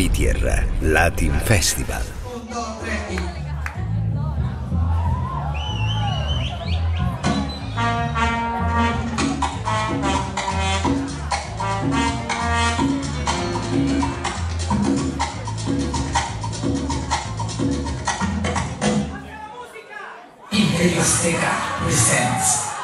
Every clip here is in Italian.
Mi Tierra Latin Festival. Imperio Azteca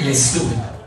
il est.